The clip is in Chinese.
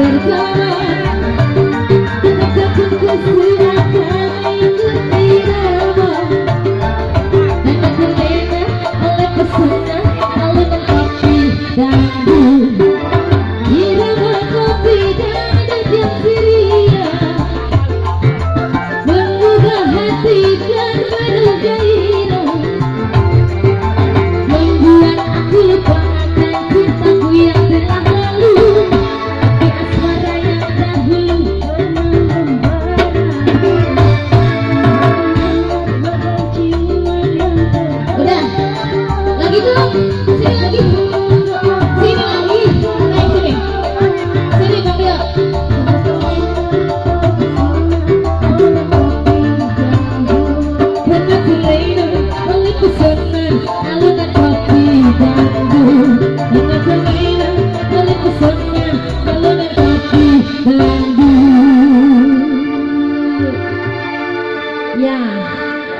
我怎